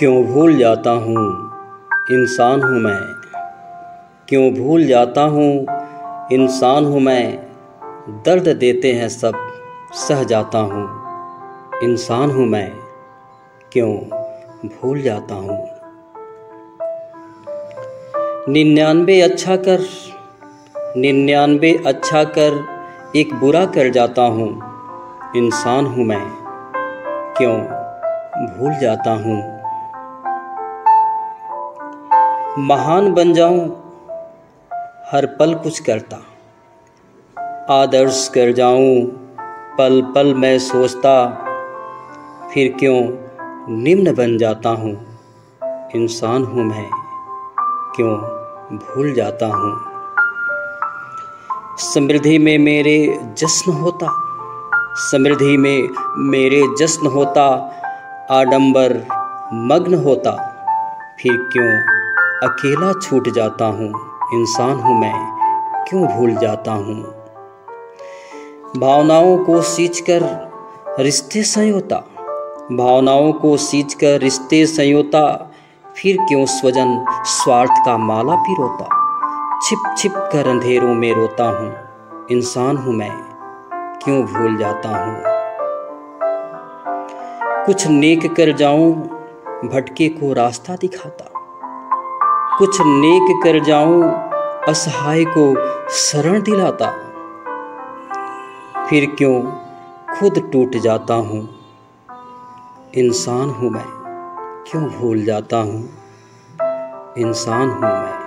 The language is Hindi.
क्यों भूल जाता हूँ? इंसान हूँ मैं। क्यों भूल जाता हूँ? इंसान हूँ मैं। दर्द देते हैं सब, सह जाता हूँ। इंसान हूँ मैं। क्यों भूल जाता हूँ? निन्यानवे अच्छा कर, निन्यानवे अच्छा कर, एक बुरा कर जाता हूँ। इंसान हूँ मैं। क्यों भूल जाता हूँ? महान बन जाऊँ, हर पल कुछ करता। आदर्श कर जाऊँ, पल पल मैं सोचता, फिर क्यों निम्न बन जाता हूँ? इंसान हूँ मैं, क्यों भूल जाता हूँ? समृद्धि में मेरे जश्न होता, समृद्धि में मेरे जश्न होता, आडंबर मग्न होता, फिर क्यों अकेला छूट जाता हूँ, इंसान हूँ मैं, क्यों भूल जाता हूँ? भावनाओं को सींच कर रिश्ते संयोता, भावनाओं को सींच कर रिश्ते संयोता, फिर क्यों स्वजन स्वार्थ का माला पिरोता छिप छिप कर अंधेरों में रोता हूँ, इंसान हूँ मैं, क्यों भूल जाता हूँ? कुछ नेक कर जाऊँ, भटके को रास्ता दिखाता कुछ नेक कर जाऊँ, असहाय को शरण दिलाता फिर क्यों खुद टूट जाता हूँ? इंसान हूँ मैं, क्यों भूल जाता हूँ? इंसान हूँ मैं।